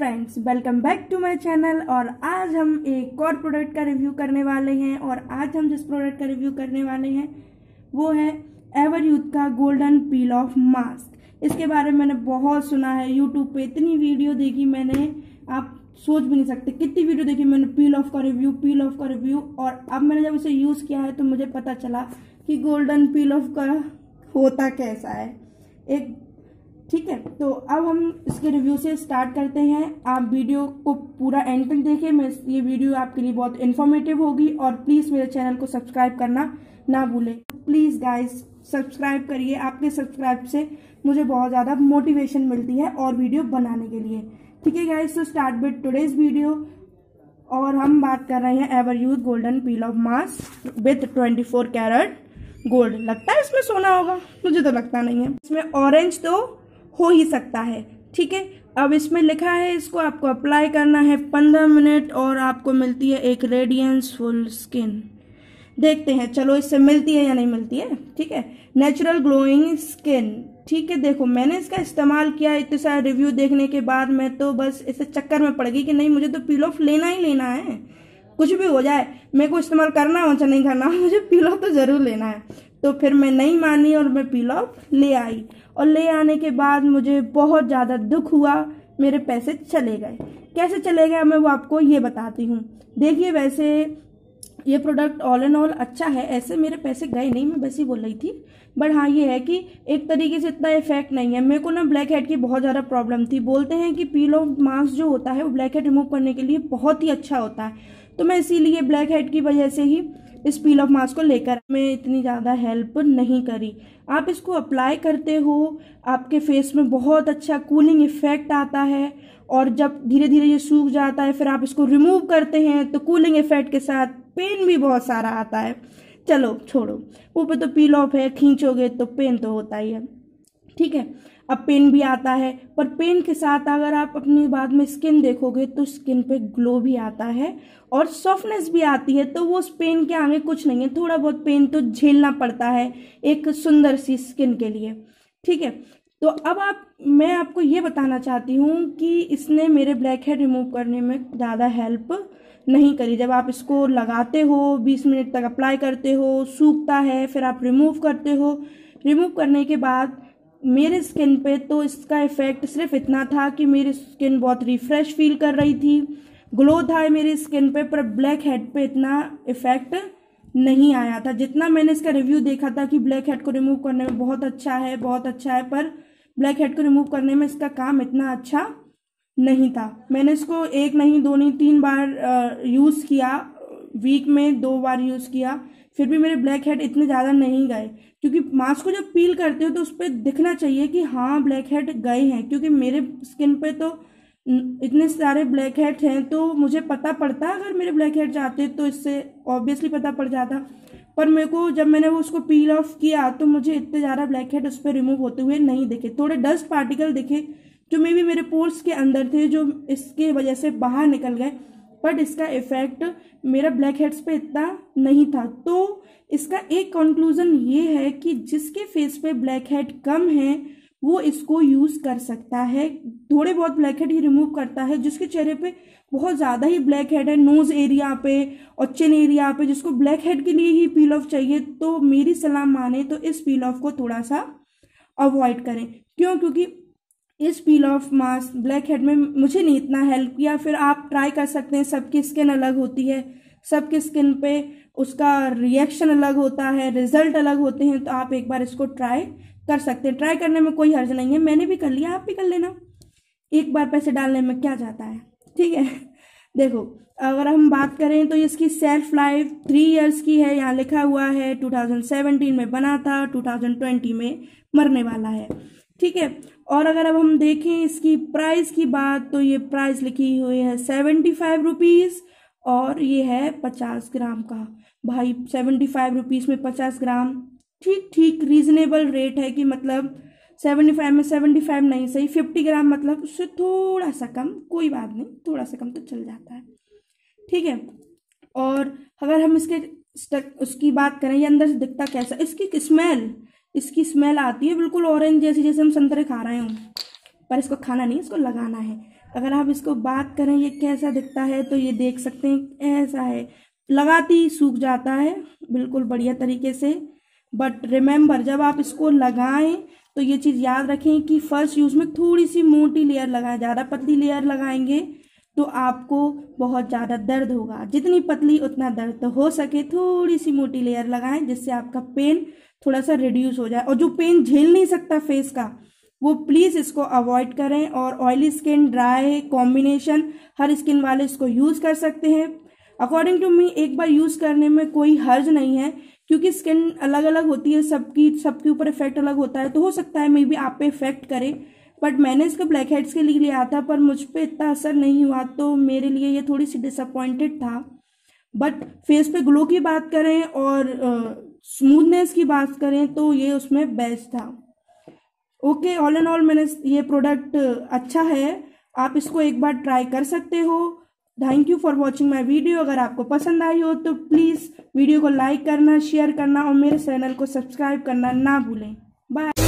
Friends welcome back to my channel और आज हम एक और प्रोडक्ट का रिव्यू करने वाले हैं और आज हम जिस प्रोडक्ट का रिव्यू करने वाले हैं, वो है एवर यूथ का गोल्डन पील ऑफ़ मास्क इसके बारे में मैंने बहुत सुना है यूट्यूब पे इतनी वीडियो देखी मैंने, आप सोच भी नहीं सकते। कितनी वीडियो देखी मैंने पील ऑफ़ का रिव्यू पील ऑफ़ का रिव्यू और अब मैंने जब इसे यूज़ किया है तो मुझे पता चला कि गोल्डन पील ऑफ़ का होता कैसा है। एक ठीक है तो अब हम इसके रिव्यू से स्टार्ट करते हैं। आप वीडियो को पूरा एंड तक देखें। मैं ये वीडियो आपके लिए बहुत इन्फॉर्मेटिव होगी और प्लीज़ मेरे चैनल को सब्सक्राइब करना ना भूलें। प्लीज़ गाइस सब्सक्राइब करिए। आपके सब्सक्राइब से मुझे बहुत ज़्यादा मोटिवेशन मिलती है और वीडियो बनाने के लिए। ठीक है गाइस तो स्टार्ट विथ टुडेज वीडियो और हम बात कर रहे हैं Ever Youth golden peel off mask with twenty four carat gold लगता है इसमें सोना होगा? मुझे तो लगता नहीं है। इसमें ऑरेंज तो हो ही सकता है, ठीक है? अब इसमें लिखा है, इसको आपको अप्लाई करना है पंद्रह मिनट और आपको मिलती है एक रेडियंस फुल स्किन देखते हैं, चलो इससे मिलती है या नहीं मिलती है, ठीक है? नेचुरल ग्लोइंग स्किन ठीक है? देखो, मैंने इसका इस्तेमाल किया इतने सारे रिव्यू देखने के बाद, मैं तो बस इसे चक्कर में पड़ गई कि नहीं, मुझे तो पील लेना ही लेना है। कुछ भी हो जाए, मेरे को इस्तेमाल करना हो चाहे नहीं करना मुझे पिलाव तो ज़रूर लेना है। तो फिर मैं नहीं मानी और मैं पील ले आई। और ले आने के बाद मुझे बहुत ज़्यादा दुख हुआ, मेरे पैसे चले गए। कैसे चले गए, मैं वो आपको ये बताती हूँ। देखिए, वैसे ये प्रोडक्ट ऑल एंड ऑल अच्छा है, ऐसे मेरे पैसे गए नहीं, मैं वैसे ही बोल रही थी। बट हाँ ये है कि एक तरीके से इतना इफ़ेक्ट नहीं है। मेरे को ना ब्लैक हेड की बहुत ज़्यादा प्रॉब्लम थी। बोलते हैं कि पील ऑफ़ मास्क जो होता है, वो ब्लैक हेड रिमूव करने के लिए बहुत ही अच्छा होता है। तो मैं इसीलिए ब्लैक हेड की वजह से ही इस पील ऑफ़ मास्क को लेकर मैं इतनी ज़्यादा हेल्प नहीं करी। आप इसको अप्लाई करते हो, आपके फेस में बहुत अच्छा कूलिंग इफ़ेक्ट आता है और जब धीरे धीरे ये सूख जाता है, फिर आप इसको रिमूव करते हैं तो कूलिंग इफ़ेक्ट के साथ पेन भी बहुत सारा आता है। चलो, छोड़ो। ऊपर तो पील ऑफ़ है, खींचोगे तो पेन तो होता ही है। ठीक है? अब पेन भी आता है, पर पेन के साथ अगर आप अपनी बाद में स्किन देखोगे तो स्किन पे ग्लो भी आता है और सॉफ्टनेस भी आती है तो वो उस पेन के आगे कुछ नहीं है। थोड़ा बहुत पेन तो झेलना पड़ता है एक सुंदर सी स्किन के लिए। ठीक है? तो अब आप, मैं आपको ये बताना चाहती हूँ कि इसने मेरे ब्लैक हेड रिमूव करने में ज़्यादा हेल्प नहीं करी। जब आप इसको लगाते हो 20 मिनट तक अप्लाई करते हो, सूखता है, फिर आप रिमूव करते हो रिमूव करने के बाद मेरे स्किन पे तो इसका इफ़ेक्ट सिर्फ़ इतना था कि मेरी स्किन बहुत रिफ्रेश फील कर रही थी। ग्लो था मेरी स्किन पे, पर ब्लैक हेड पे इतना इफ़ेक्ट नहीं आया था। जितना मैंने इसका रिव्यू देखा था कि ब्लैक हेड को रिमूव करने में बहुत अच्छा है, बहुत अच्छा है, पर ब्लैक हेड को रिमूव करने में इसका काम इतना अच्छा नहीं था। मैंने इसको एक नहीं, दो नहीं, तीन बार यूज़ किया। वीक में दो बार यूज़ किया। फिर भी मेरे ब्लैक हेड इतने ज़्यादा नहीं गए। क्योंकि मास्क को जब पील करते हो तो उस पर दिखना चाहिए कि हाँ ब्लैक हेड गए हैं। क्योंकि मेरे स्किन पे तो इतने सारे ब्लैक हेड हैं तो मुझे पता पड़ता अगर मेरे ब्लैक हेड जाते तो इससे ऑब्वियसली पता पड़ जाता। पर मेरे को जब मैंने वो उसको पील ऑफ़ किया तो मुझे इतने ज़्यादा ब्लैक हेड उस पर रिमूव होते हुए नहीं दिखे। थोड़े डस्ट पार्टिकल दिखे जो मे भी मेरे पोर्स के अंदर थे, जो इसके वजह से बाहर निकल गए बट इसका इफ़ेक्ट मेरा ब्लैक हेड्स पे इतना नहीं था। तो इसका एक कंक्लूजन ये है कि जिसके फेस पे ब्लैक हेड कम है, वो इसको यूज़ कर सकता है। थोड़े बहुत ब्लैक हेड ही रिमूव करता है, जिसके चेहरे पे बहुत ज़्यादा ही ब्लैक हेड है नोज़ एरिया पे और चिन एरिया पे, जिसको ब्लैक हेड के लिए ही पील ऑफ़ चाहिए। तो मेरी सलाह माने तो इस पील ऑफ़ को थोड़ा सा अवॉइड करें। क्यों? क्योंकि इस peel off mask black head में मुझे नहीं इतना हेल्प किया। फिर आप ट्राई कर सकते हैं, सबकी स्किन अलग होती है। सबकी स्किन पे उसका रिएक्शन अलग होता है रिज़ल्ट अलग होते हैं तो आप एक बार इसको ट्राई कर सकते हैं। ट्राई करने में कोई हर्ज नहीं है। मैंने भी कर लिया, आप भी कर लेना। एक बार पैसे डालने में क्या जाता है? ठीक है। देखो, अगर हम बात करें तो इसकी सेल्फ लाइफ थ्री इयर्स की है। यहाँ लिखा हुआ है 2017 में बना था 2020 में मरने वाला है। ठीक है? और अगर अब हम देखें इसकी प्राइस की बात तो ये प्राइस लिखी हुई है सेवेंटी फाइव रुपीज़ और ये है पचास ग्राम का। भाई सेवेंटी फाइव रुपीज़ में पचास ग्राम, ठीक ठीक रीजनेबल रेट है कि मतलब सेवेंटी फाइव में सेवेंटी फाइव नहीं, सही फिफ्टी ग्राम मतलब उससे थोड़ा सा कम, कोई बात नहीं थोड़ा सा कम तो चल जाता है। ठीक है? और अगर हम इसके उसकी बात करें, ये अंदर से दिखता कैसा? इसकी स्मेल इसकी स्मेल आती है बिल्कुल ऑरेंज जैसी, जैसे हम संतरे खा रहे हों। पर इसको खाना नहीं, इसको लगाना है। अगर आप इसको बात करें, ये कैसा दिखता है तो ये देख सकते हैं, ऐसा है। लगाती सूख जाता है, बिल्कुल बढ़िया तरीके से। बट रिमेंबर जब आप इसको लगाएँ तो ये चीज़ याद रखें कि फ़र्स्ट यूज़ में थोड़ी सी मोटी लेयर लगाएँ ज़्यादा पतली लेयर लगाएँगे तो आपको बहुत ज़्यादा दर्द होगा। जितनी पतली, उतना दर्द तो हो सके। थोड़ी सी मोटी लेयर लगाएँ, जिससे आपका पेन थोड़ा सा रिड्यूस हो जाए। और जो पेन झेल नहीं सकता फेस का, वो प्लीज़ इसको अवॉइड करें और ऑयली स्किन ड्राई कॉम्बिनेशन हर स्किन वाले इसको यूज़ कर सकते हैं। अकॉर्डिंग टू मी एक बार यूज़ करने में कोई हर्ज नहीं है, क्योंकि स्किन अलग अलग होती है, सबकी, सबके ऊपर इफ़ेक्ट अलग होता है तो हो सकता है मे बी आप पे इफ़ेक्ट करे। बट मैंने इसको ब्लैक हेड्स के लिए लिया था, पर मुझ पर इतना असर नहीं हुआ तो मेरे लिए ये थोड़ी सी डिसअपॉइंटेड था। बट फेस पे ग्लो की बात करें और स्मूथनेस की बात करें तो ये उसमें बेस्ट था। ओके ऑल एंड ऑल मैंने ये प्रोडक्ट अच्छा है। आप इसको एक बार ट्राई कर सकते हो। Thank you for watching my video अगर आपको पसंद आई हो तो प्लीज़ वीडियो को लाइक करना शेयर करना और मेरे चैनल को सब्सक्राइब करना ना भूलें। बाय